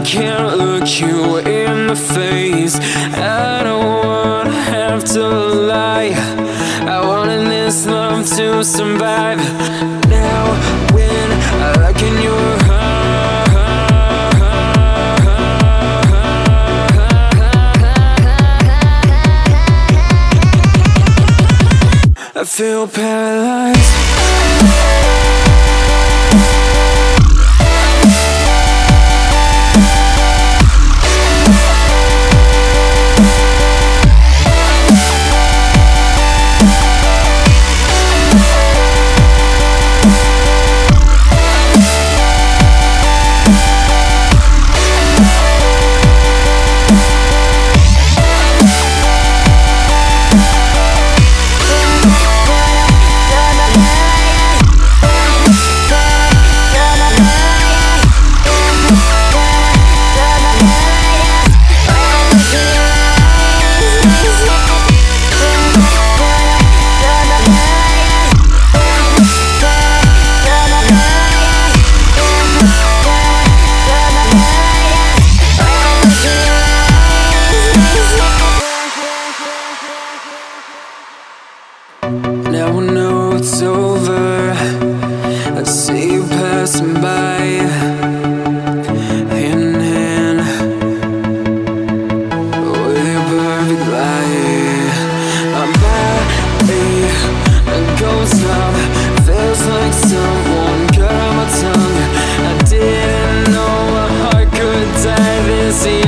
I can't look you in the face. I don't wanna have to lie. I wanted this love to survive. Now when I look in your I feel paralyzed see